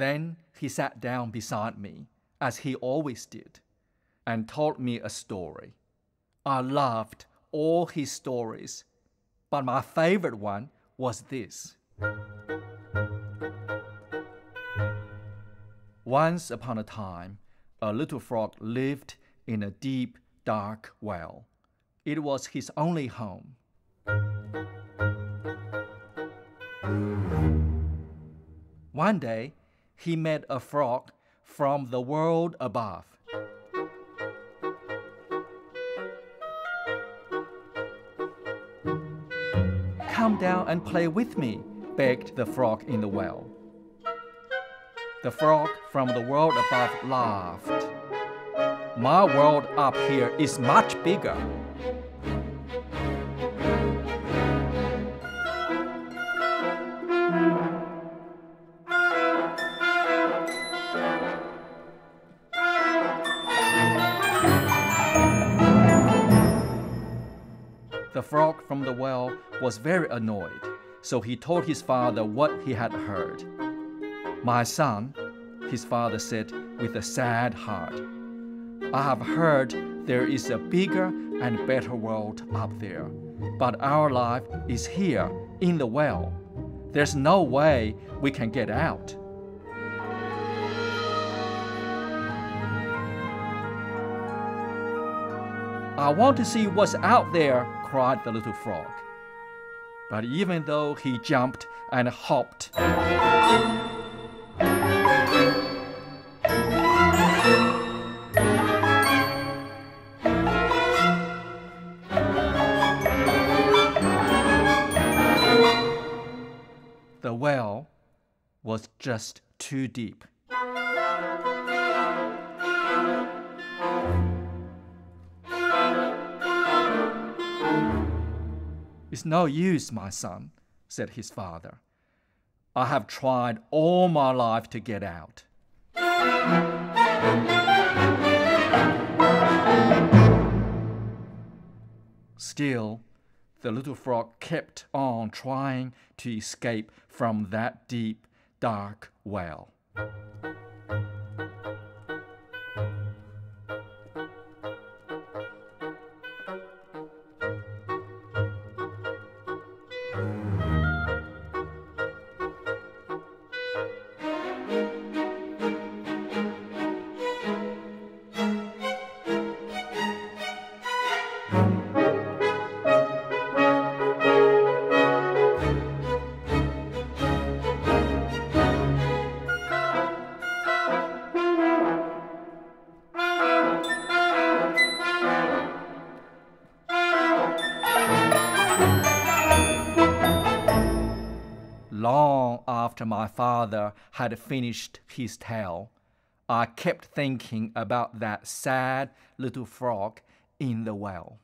Then he sat down beside me, as he always did, and told me a story. I loved all his stories, but my favorite one was this. Once upon a time, a little frog lived in a deep, dark well. It was his only home. One day, he met a frog from the world above. Come down and play with me, begged the frog in the well. The frog from the world above laughed. My world up here is much bigger. The frog from the well was very annoyed, so he told his father what he had heard. My son, his father said with a sad heart, I have heard there is a bigger and better world up there, but our life is here in the well. There's no way we can get out. I want to see what's out there, cried the little frog. But even though he jumped and hopped, the well was just too deep. It's no use, my son, said his father. I have tried all my life to get out. Still, the little frog kept on trying to escape from that deep, dark well. Long after my father had finished his tale, I kept thinking about that sad little frog in the well.